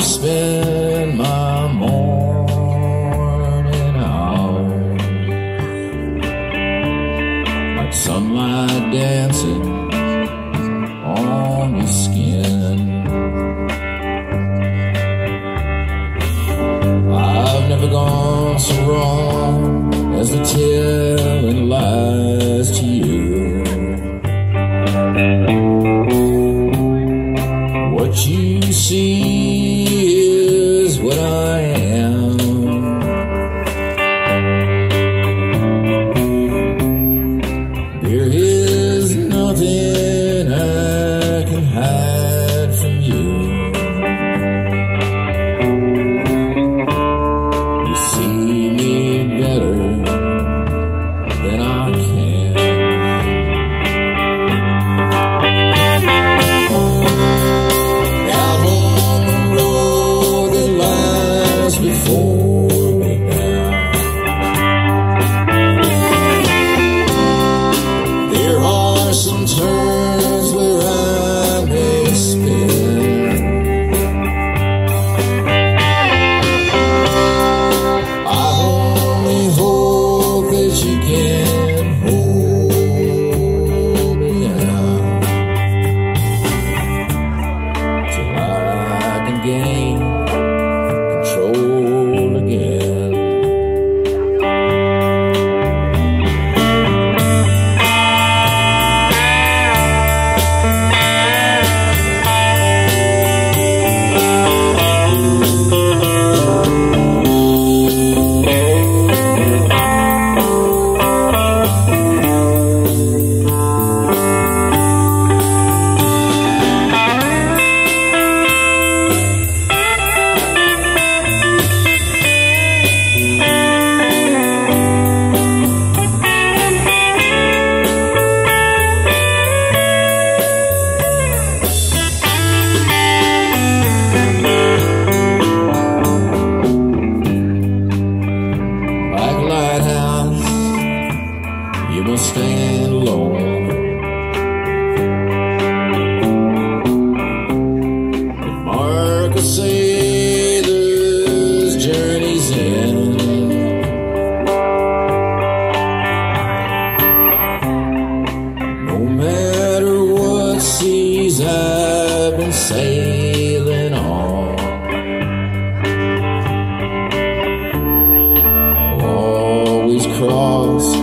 spend my morning hours like sunlight dancing on your skin. I've never gone so wrong as the telling lies to you. What you see close.